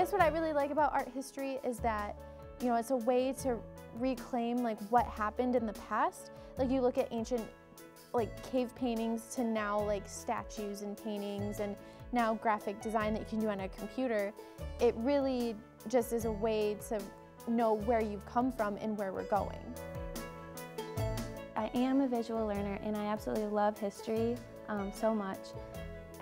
guess what I really like about art history is that, you know, it's a way to reclaim like what happened in the past. Like you look at ancient like cave paintings to now like statues and paintings and now graphic design that you can do on a computer. It really just is a way to know where you've come from and where we're going. I am a visual learner and I absolutely love history um, so much.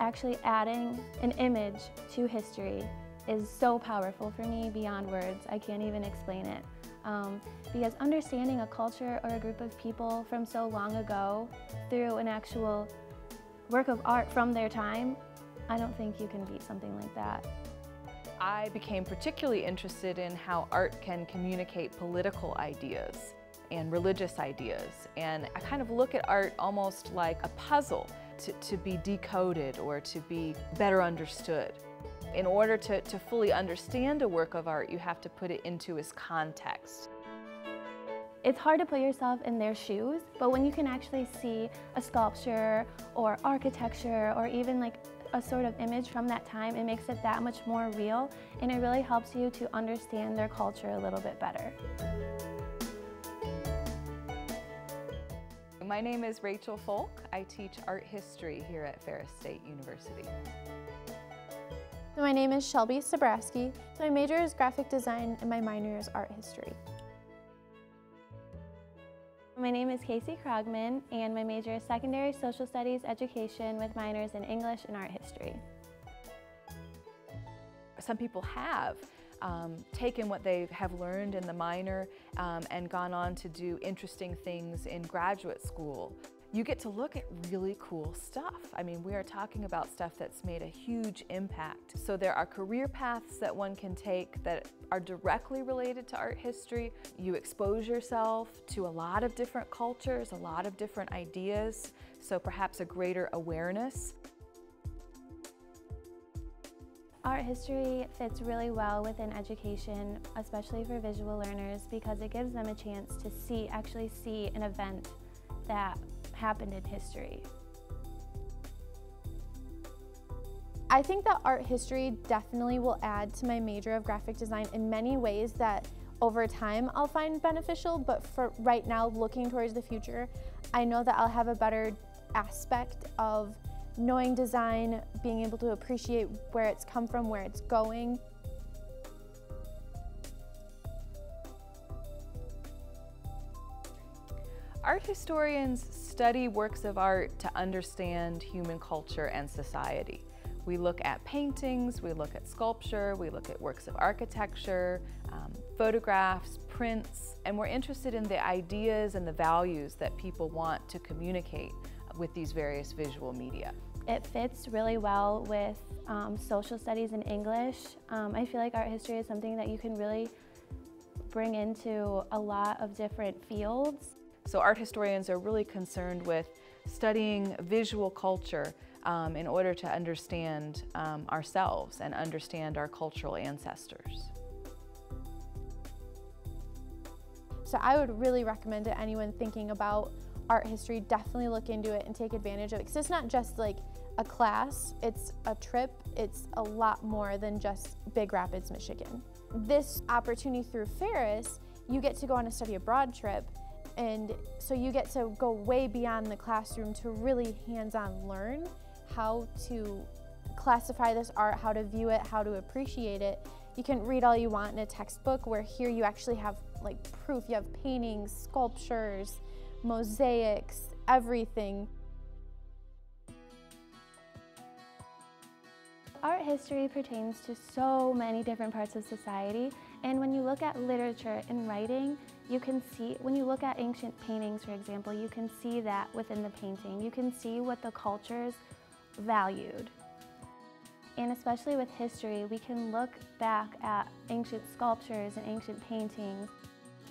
Actually adding an image to history is so powerful for me beyond words. I can't even explain it. Um, because understanding a culture or a group of people from so long ago through an actual work of art from their time, I don't think you can beat something like that. I became particularly interested in how art can communicate political ideas and religious ideas. And I kind of look at art almost like a puzzle to, to be decoded or to be better understood. In order to, to fully understand a work of art, you have to put it into its context. It's hard to put yourself in their shoes, but when you can actually see a sculpture or architecture or even like a sort of image from that time, it makes it that much more real and it really helps you to understand their culture a little bit better. My name is Rachel Folk. I teach art history here at Ferris State University. So my name is Shelby Sabrowski. So my major is graphic design and my minor is art history. My name is Casey Krogman and my major is secondary social studies education with minors in English and art history. Some people have um, taken what they have learned in the minor um, and gone on to do interesting things in graduate school you get to look at really cool stuff. I mean, we are talking about stuff that's made a huge impact. So there are career paths that one can take that are directly related to art history. You expose yourself to a lot of different cultures, a lot of different ideas, so perhaps a greater awareness. Art history fits really well within education, especially for visual learners, because it gives them a chance to see, actually see an event that happened in history? I think that art history definitely will add to my major of graphic design in many ways that over time I'll find beneficial, but for right now, looking towards the future, I know that I'll have a better aspect of knowing design, being able to appreciate where it's come from, where it's going, Art historians study works of art to understand human culture and society. We look at paintings, we look at sculpture, we look at works of architecture, um, photographs, prints, and we're interested in the ideas and the values that people want to communicate with these various visual media. It fits really well with um, social studies and English. Um, I feel like art history is something that you can really bring into a lot of different fields. So art historians are really concerned with studying visual culture um, in order to understand um, ourselves and understand our cultural ancestors. So I would really recommend to anyone thinking about art history, definitely look into it and take advantage of it. Because it's not just like a class, it's a trip, it's a lot more than just Big Rapids, Michigan. This opportunity through Ferris, you get to go on a study abroad trip and so you get to go way beyond the classroom to really hands-on learn how to classify this art, how to view it, how to appreciate it. You can read all you want in a textbook where here you actually have like proof. You have paintings, sculptures, mosaics, everything. History pertains to so many different parts of society and when you look at literature and writing, you can see, when you look at ancient paintings, for example, you can see that within the painting. You can see what the cultures valued. And especially with history, we can look back at ancient sculptures and ancient paintings.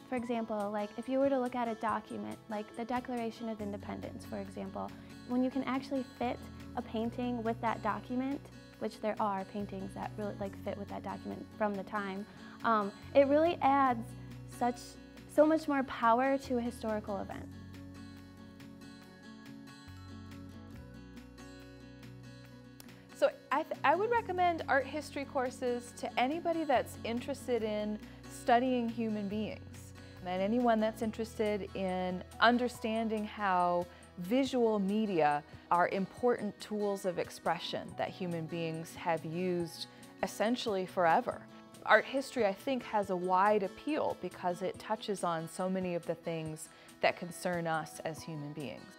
For example, like if you were to look at a document, like the Declaration of Independence, for example, when you can actually fit a painting with that document, which there are paintings that really like fit with that document from the time, um, it really adds such so much more power to a historical event. So I, I would recommend art history courses to anybody that's interested in studying human beings and anyone that's interested in understanding how visual media are important tools of expression that human beings have used essentially forever. Art history, I think, has a wide appeal because it touches on so many of the things that concern us as human beings.